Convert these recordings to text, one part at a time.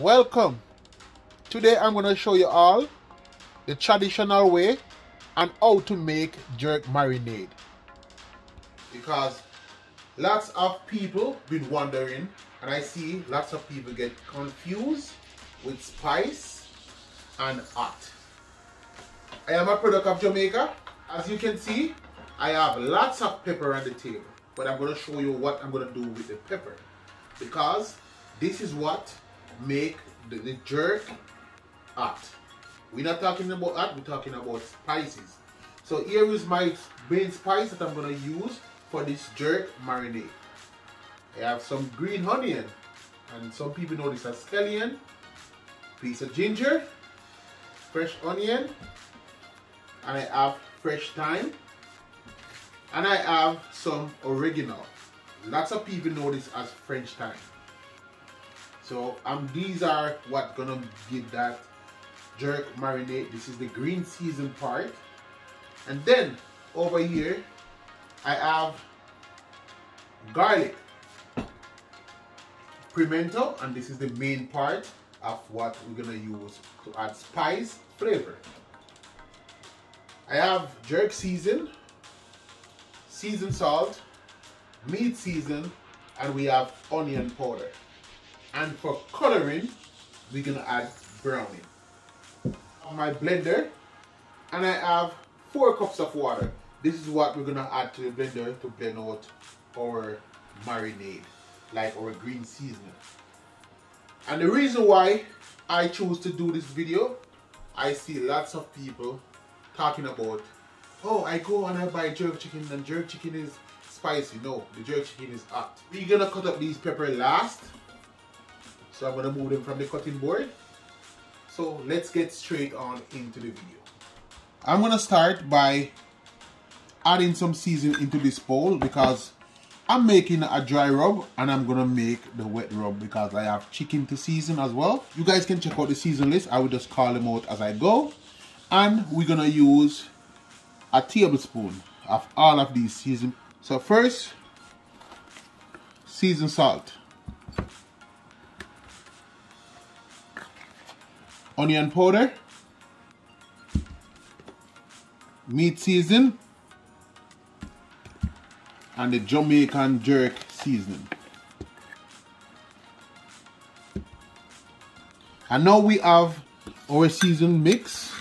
Welcome. Today I'm going to show you all the traditional way and how to make jerk marinade. Because lots of people been wondering and I see lots of people get confused with spice and hot. I am a product of Jamaica. As you can see, I have lots of pepper on the table. But I'm going to show you what I'm going to do with the pepper. Because this is what make the, the jerk hot. We're not talking about hot, we're talking about spices. So here is my main spice that I'm to use for this jerk marinade. I have some green onion, and some people know this as scallion, piece of ginger, fresh onion, and I have fresh thyme, and I have some oregano. Lots of people know this as French thyme. So um, these are what gonna give that jerk marinade. This is the green season part. And then over here, I have garlic, pimento, and this is the main part of what we're gonna use to add spice flavor. I have jerk season, season salt, meat season, and we have onion powder. And for coloring, we're gonna add browning. My blender, and I have four cups of water. This is what we're gonna add to the blender to blend out our marinade, like our green seasoning. And the reason why I chose to do this video, I see lots of people talking about, oh, I go and I buy jerk chicken and jerk chicken is spicy. No, the jerk chicken is hot. We're gonna cut up these pepper last so I'm gonna move them from the cutting board. So let's get straight on into the video. I'm gonna start by adding some seasoning into this bowl because I'm making a dry rub and I'm gonna make the wet rub because I have chicken to season as well. You guys can check out the season list. I will just call them out as I go. And we're gonna use a tablespoon of all of these season. So first, season salt. Onion powder, meat seasoning, and the Jamaican jerk seasoning. And now we have our season mix.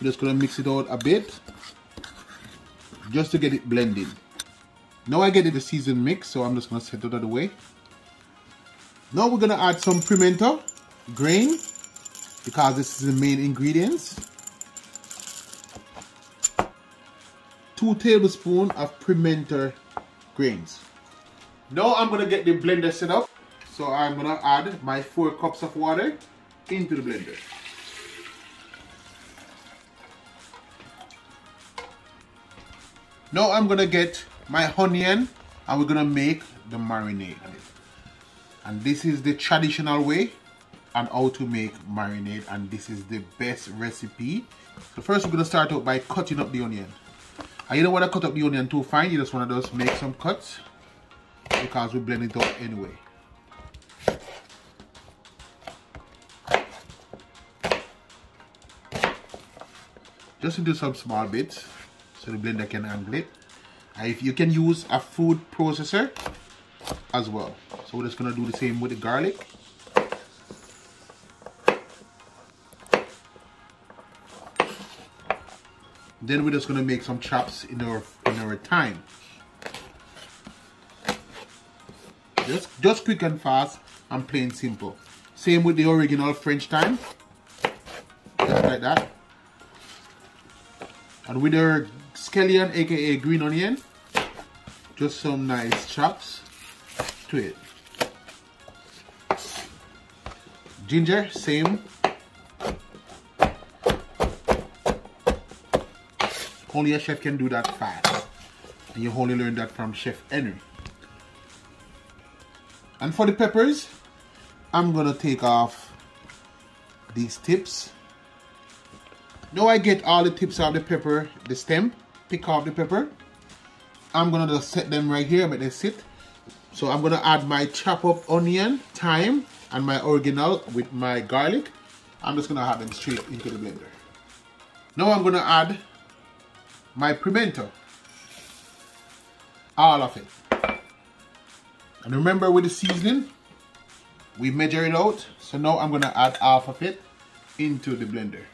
We're just gonna mix it out a bit just to get it blended. Now I get it the season mix, so I'm just gonna set it out of the way. Now we're gonna add some pimento grain because this is the main ingredients. Two tablespoons of pimento grains. Now I'm gonna get the blender set up. So I'm gonna add my four cups of water into the blender. Now I'm gonna get my onion and we're gonna make the marinade. And this is the traditional way on how to make marinade and this is the best recipe. So first we're going to start out by cutting up the onion. And you don't want to cut up the onion too fine, you just want to just make some cuts because we blend it up anyway. Just into some small bits so the blender can handle it. And if you can use a food processor as well. So we're just going to do the same with the garlic. Then we're just gonna make some chops in our in our thyme. Just just quick and fast and plain simple. Same with the original French thyme. Just like that. And with our scallion, aka green onion, just some nice chops to it. Ginger, same Only a chef can do that fast. And you only learn that from Chef Henry. And for the peppers, I'm gonna take off these tips. Now I get all the tips of the pepper, the stem, pick off the pepper. I'm gonna just set them right here, make them sit. So I'm gonna add my chop up onion, thyme, and my original with my garlic. I'm just gonna add them straight into the blender. Now I'm gonna add my pimento. All of it. And remember with the seasoning, we measure it out. So now I'm gonna add half of it into the blender.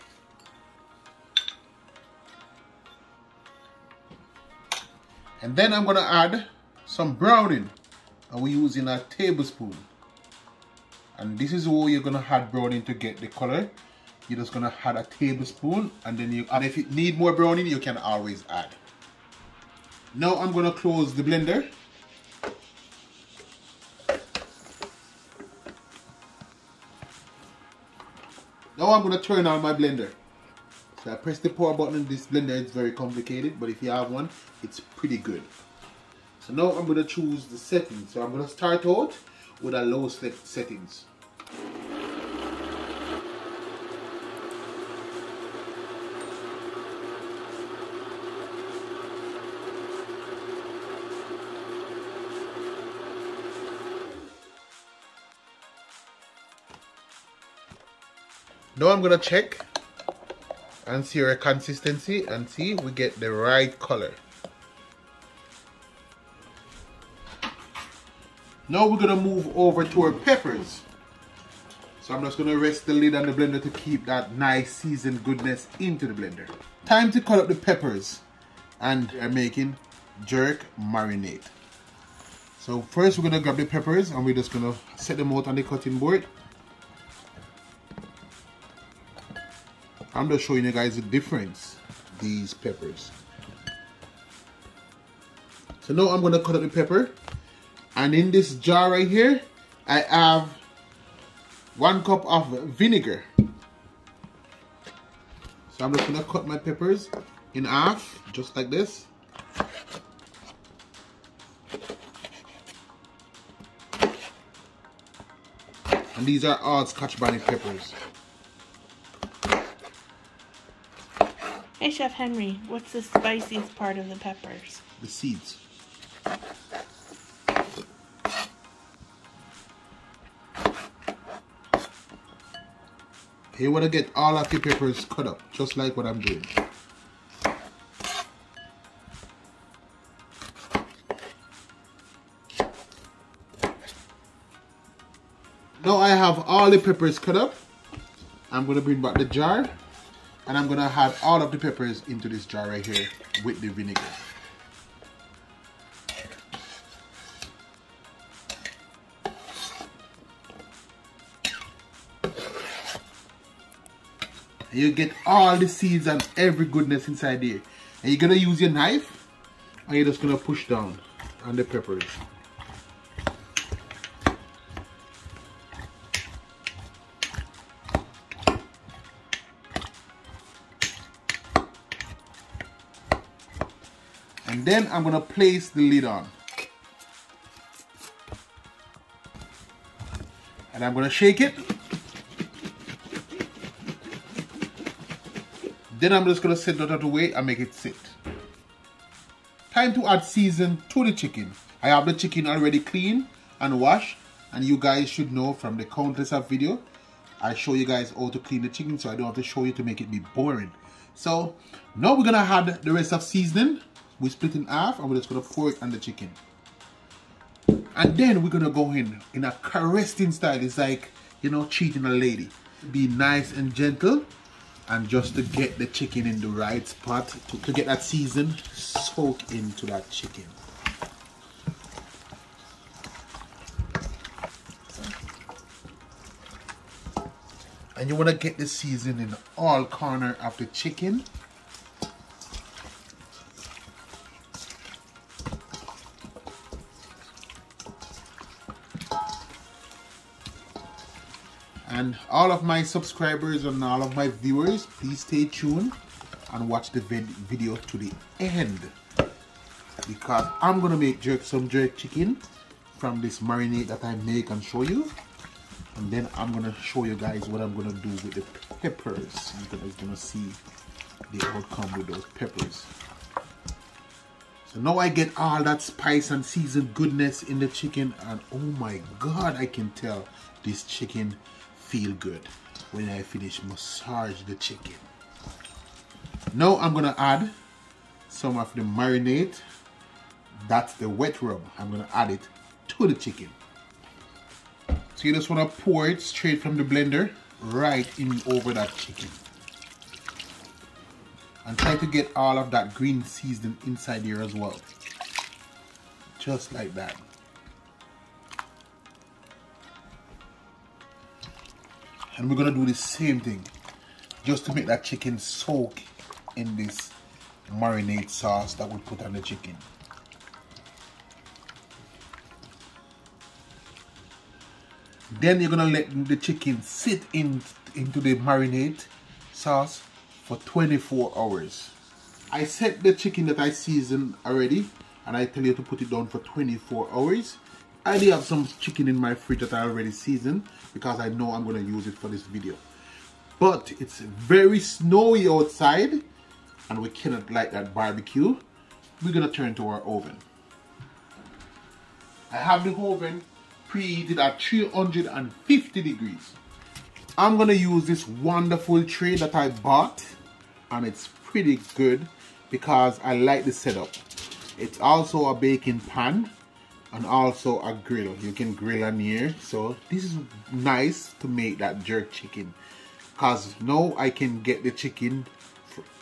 And then I'm gonna add some browning. And we're using a tablespoon. And this is how you're gonna add browning to get the color. You're just gonna add a tablespoon and then you, and if you need more browning, you can always add. Now I'm gonna close the blender. Now I'm gonna turn on my blender. So I press the power button this blender, is very complicated, but if you have one, it's pretty good. So now I'm gonna choose the settings. So I'm gonna start out with a low settings. Now I'm gonna check and see our consistency and see we get the right color. Now we're gonna move over to our peppers. So I'm just gonna rest the lid on the blender to keep that nice seasoned goodness into the blender. Time to cut up the peppers and we're making jerk marinade. So first we're gonna grab the peppers and we're just gonna set them out on the cutting board I'm just showing you guys the difference these peppers. So now I'm gonna cut up the pepper and in this jar right here I have one cup of vinegar. So I'm just gonna cut my peppers in half just like this. And these are all Scotch bonnet peppers Hey, Chef Henry, what's the spiciest part of the peppers? The seeds. You want to get all of your peppers cut up, just like what I'm doing. Now I have all the peppers cut up. I'm going to bring back the jar and I'm gonna add all of the peppers into this jar right here with the vinegar. You get all the seeds and every goodness inside there. And you're gonna use your knife and you're just gonna push down on the peppers. And then I'm gonna place the lid on. And I'm gonna shake it. Then I'm just gonna set that out of the way and make it sit. Time to add season to the chicken. I have the chicken already clean and washed and you guys should know from the countless of video I show you guys how to clean the chicken so I don't have to show you to make it be boring. So now we're gonna add the rest of seasoning we split in half and we're just gonna pour it on the chicken. And then we're gonna go in in a caressing style. It's like, you know, cheating a lady. Be nice and gentle and just to get the chicken in the right spot to, to get that season soak into that chicken. And you want to get the season in all corner of the chicken and all of my subscribers and all of my viewers please stay tuned and watch the vid video to the end. Because I'm gonna make jerk some jerk chicken from this marinade that I make and show you. And then I'm gonna show you guys what I'm gonna do with the peppers. Gonna, you're gonna see the outcome with those peppers. So now I get all that spice and seasoned goodness in the chicken and oh my god I can tell this chicken feel good when I finish massage the chicken. Now I'm gonna add some of the marinade. That's the wet rub. I'm gonna add it to the chicken. So you just wanna pour it straight from the blender right in over that chicken. And try to get all of that green seasoning inside here as well. Just like that. And we're gonna do the same thing just to make that chicken soak in this marinade sauce that we put on the chicken. Then you're gonna let the chicken sit in into the marinade sauce for 24 hours. I set the chicken that I seasoned already and I tell you to put it down for 24 hours. I do have some chicken in my fridge that I already seasoned because I know I'm going to use it for this video. But it's very snowy outside and we cannot light that barbecue. We're going to turn to our oven. I have the oven preheated at 350 degrees. I'm going to use this wonderful tray that I bought and it's pretty good because I like the setup. It's also a baking pan and also a grill. You can grill on here. So this is nice to make that jerk chicken because now I can get the chicken,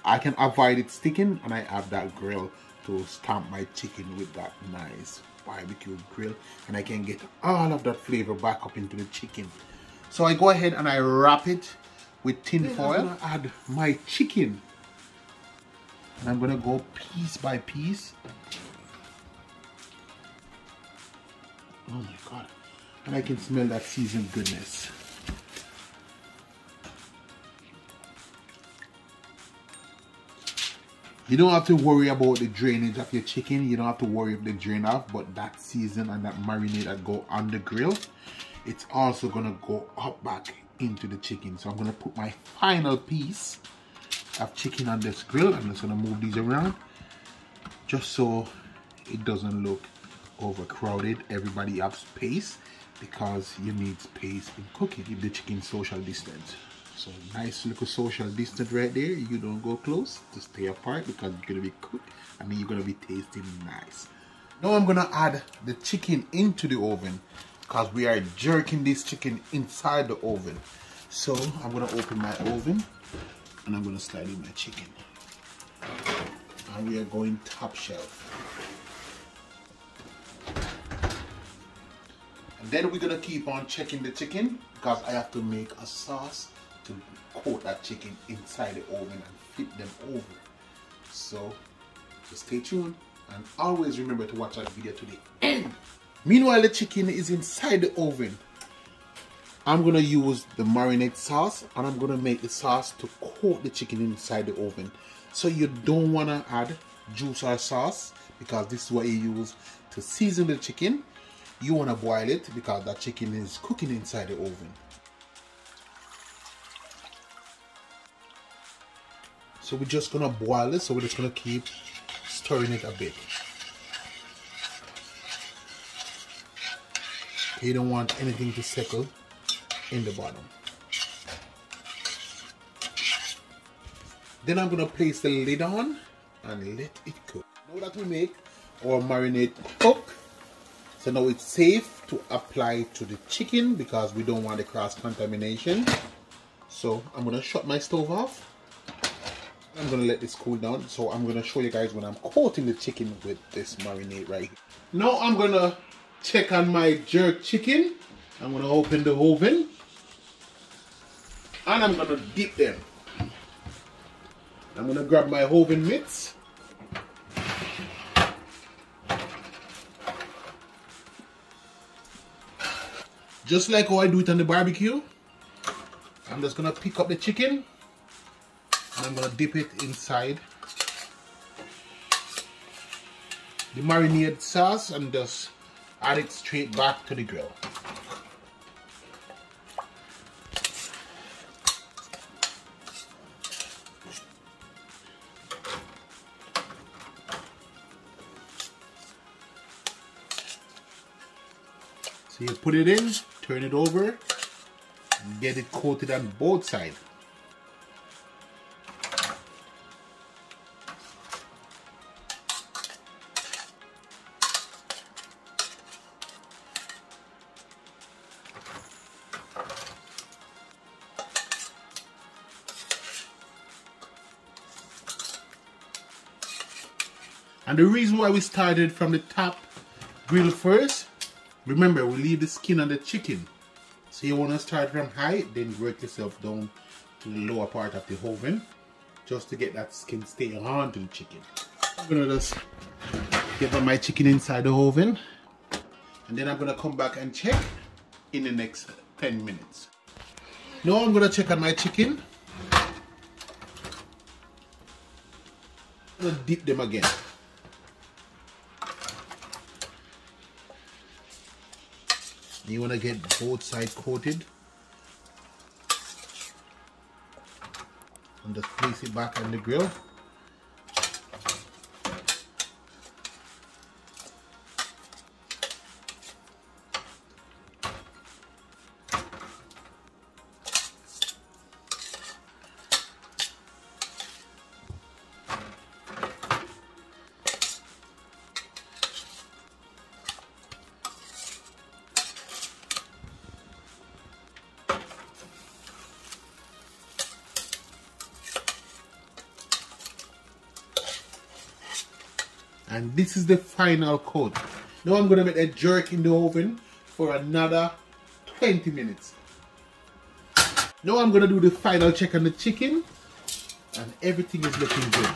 I can avoid it sticking and I have that grill to stamp my chicken with that nice barbecue grill and I can get all of that flavor back up into the chicken. So I go ahead and I wrap it with tin foil. add my chicken. And I'm gonna go piece by piece. Oh my god. And I can smell that seasoned goodness. You don't have to worry about the drainage of your chicken. You don't have to worry if they drain off. But that season and that marinade that go on the grill, it's also to go up back into the chicken. So I'm to put my final piece of chicken on this grill. I'm just to move these around just so it doesn't look overcrowded. Everybody has space because you need space in cooking if the chicken social distance. So nice little social distance right there. You don't go close to stay apart because you're gonna be cooked and then you're gonna be tasting nice. Now I'm gonna add the chicken into the oven because we are jerking this chicken inside the oven. So I'm gonna open my oven and I'm gonna slide in my chicken. And we are going top shelf. And then we're gonna keep on checking the chicken because I have to make a sauce to coat that chicken inside the oven and flip them over. So just stay tuned and always remember to watch that video to the end. Meanwhile, the chicken is inside the oven. I'm gonna use the marinade sauce and I'm gonna make the sauce to coat the chicken inside the oven. So you don't wanna add juice or sauce because this is what you use to season the chicken. You wanna boil it because that chicken is cooking inside the oven. So we're just gonna boil it. So we're just gonna keep stirring it a bit. You don't want anything to settle in the bottom. Then I'm gonna place the lid on and let it cook. Now that we make our marinade cook, oh, so now it's safe to apply to the chicken because we don't want the cross contamination. So I'm gonna shut my stove off I'm gonna let this cool down. So I'm gonna show you guys when I'm coating the chicken with this marinade right here. Now I'm gonna check on my jerk chicken. I'm gonna open the oven. And I'm gonna dip them. I'm gonna grab my oven mitts. Just like how I do it on the barbecue, I'm just gonna pick up the chicken and I'm gonna dip it inside the marinated sauce and just add it straight back to the grill. So you put it in turn it over, get it coated on both sides. And the reason why we started from the top grill first, remember we leave the skin on the chicken. So you want to start from high, then work yourself down to the lower part of the oven, just to get that skin stay on to the chicken. I'm gonna just get my chicken inside the oven, and then I'm gonna come back and check in the next 10 minutes. Now I'm gonna check on my chicken. I'm gonna dip them again. You want to get both sides coated. And just place it back on the grill. And this is the final coat now I'm gonna make a jerk in the oven for another 20 minutes. Now I'm gonna do the final check on the chicken and everything is looking good.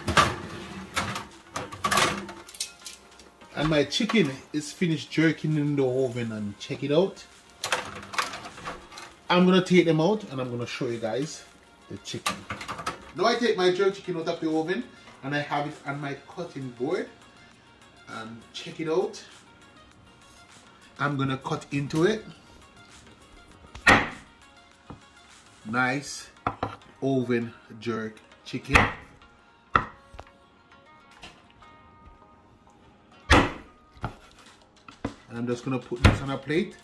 And my chicken is finished jerking in the oven and check it out. I'm gonna take them out and I'm gonna show you guys the chicken. Now I take my jerk chicken out of the oven and I have it on my cutting board and check it out. I'm gonna cut into it. Nice oven jerk chicken. And I'm just gonna put this on a plate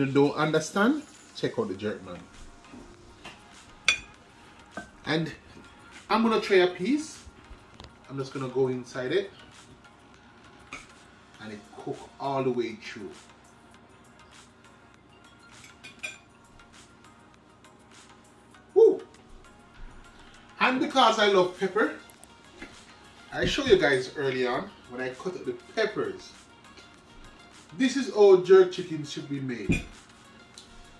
you don't understand, check out the jerk man. And I'm gonna try a piece. I'm just gonna go inside it and it cook all the way through. And because I love pepper, I show you guys early on when I cut up the peppers this is how jerk chicken should be made.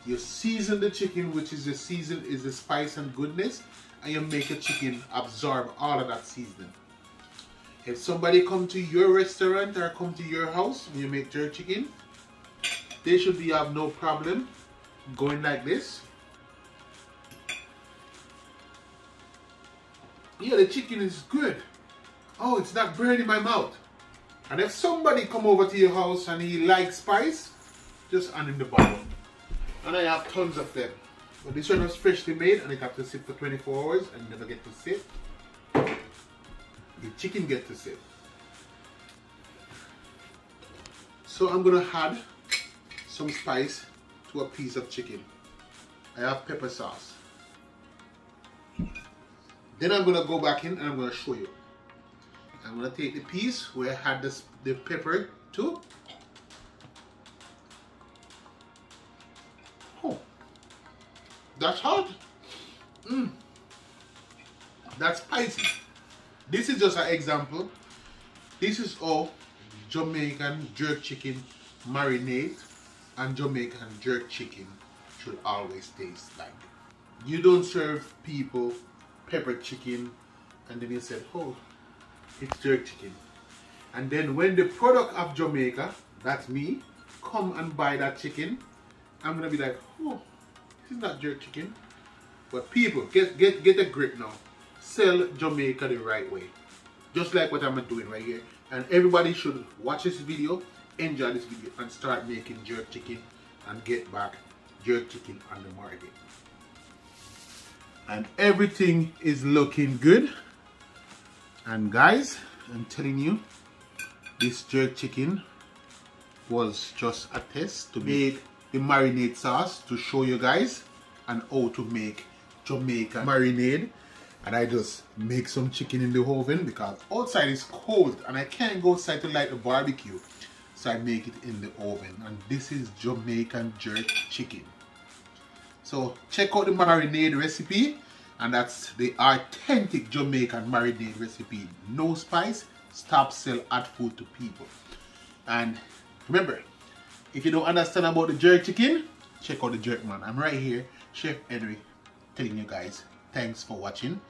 You season the chicken, which is the season is the spice and goodness, and you make the chicken absorb all of that seasoning. If somebody come to your restaurant or come to your house and you make jerk chicken, they should be have no problem going like this. Yeah, the chicken is good. Oh, it's not burning my mouth. And if somebody come over to your house and he likes spice, just hand him the bottle. And I have tons of them. But this one was freshly made and it have to sit for 24 hours and never get to sit. The chicken get to sit. So I'm gonna add some spice to a piece of chicken. I have pepper sauce. Then I'm gonna go back in and I'm gonna show you. I'm gonna take the piece where I had this the pepper too. Oh, that's hot. Mmm, that's spicy. This is just an example. This is all Jamaican jerk chicken marinade and Jamaican jerk chicken should always taste like. You don't serve people pepper chicken and then you said, oh, it's jerk chicken. And then when the product of Jamaica, that's me, come and buy that chicken, I'm gonna be like, oh, this is not jerk chicken. But people, get get get a grip now. Sell Jamaica the right way. Just like what I'm doing right here. And everybody should watch this video, enjoy this video, and start making jerk chicken and get back jerk chicken on the market. And everything is looking good. And guys, I'm telling you, this jerk chicken was just a test to make the marinade sauce to show you guys and how to make Jamaican marinade. And I just make some chicken in the oven because outside is cold and I can't go outside to light the barbecue. So I make it in the oven. And this is Jamaican jerk chicken. So check out the marinade recipe and that's the authentic Jamaican marinade recipe. No spice stop sell hot food to people. And remember if you don't understand about the jerk chicken check out the jerk man. I'm right here Chef Henry telling you guys thanks for watching